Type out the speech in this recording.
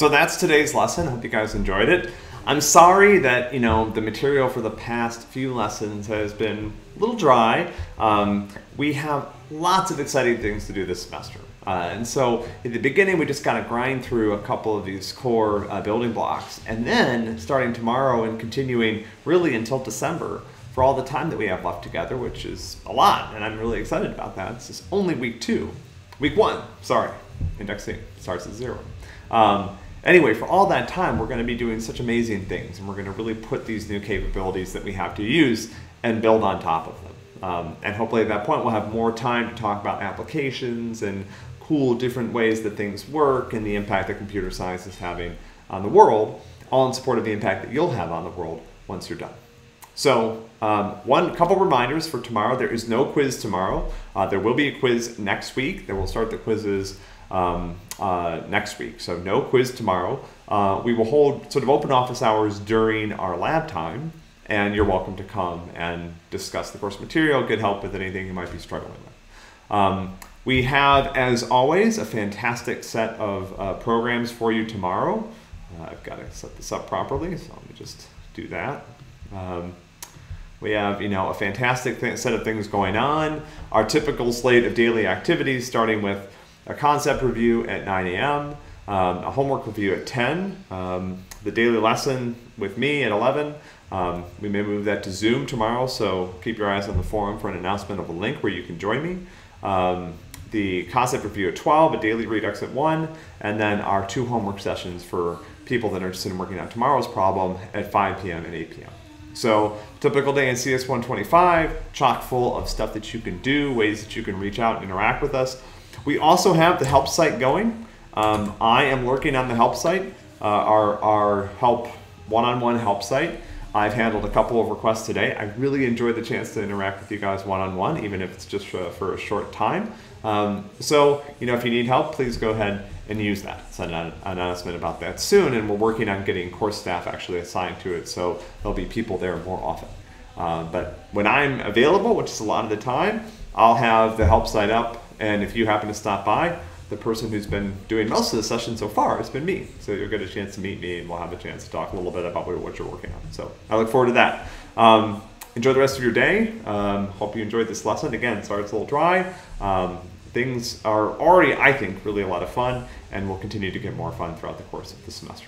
So that's today's lesson. Hope you guys enjoyed it. I'm sorry that you know the material for the past few lessons has been a little dry. Um, we have lots of exciting things to do this semester. Uh, and so at the beginning, we just kind of grind through a couple of these core uh, building blocks. And then starting tomorrow and continuing really until December for all the time that we have left together, which is a lot. And I'm really excited about that. This is only week two. Week one, sorry. Indexing starts at zero. Um, anyway, for all that time, we're going to be doing such amazing things. And we're going to really put these new capabilities that we have to use and build on top of them. Um, and hopefully at that point, we'll have more time to talk about applications and cool different ways that things work and the impact that computer science is having on the world, all in support of the impact that you'll have on the world once you're done. So, um, one couple reminders for tomorrow. There is no quiz tomorrow. Uh, there will be a quiz next week. Then we'll start the quizzes um, uh, next week. So, no quiz tomorrow. Uh, we will hold sort of open office hours during our lab time, and you're welcome to come and discuss the course material, get help with anything you might be struggling with. Um, we have, as always, a fantastic set of uh, programs for you tomorrow. Uh, I've got to set this up properly, so let me just do that. Um, we have, you know, a fantastic th- set of things going on. Our typical slate of daily activities, starting with a concept review at 9 a.m., um, a homework review at 10, um, the daily lesson with me at 11. Um, we may move that to Zoom tomorrow, so keep your eyes on the forum for an announcement of a link where you can join me. Um, the concept review at 12, a daily Redux at 1, and then our two homework sessions for people that are interested in working on tomorrow's problem at 5 p.m. and 8 p.m. So, typical day in CS 125, chock full of stuff that you can do, ways that you can reach out and interact with us. We also have the help site going. Um, I am working on the help site, uh, our, our help one on one help site. I've handled a couple of requests today. I really enjoyed the chance to interact with you guys one on one, even if it's just for, for a short time. Um, so, you know, if you need help, please go ahead and use that. Send an announcement about that soon, and we're working on getting course staff actually assigned to it, so there'll be people there more often. Uh, but when I'm available, which is a lot of the time, I'll have the help site up, and if you happen to stop by, the person who's been doing most of the session so far has been me. So you'll get a chance to meet me, and we'll have a chance to talk a little bit about what you're working on. So I look forward to that. Um, enjoy the rest of your day. Um, hope you enjoyed this lesson. Again, sorry it's a little dry. Um, things are already, I think, really a lot of fun, and will continue to get more fun throughout the course of the semester.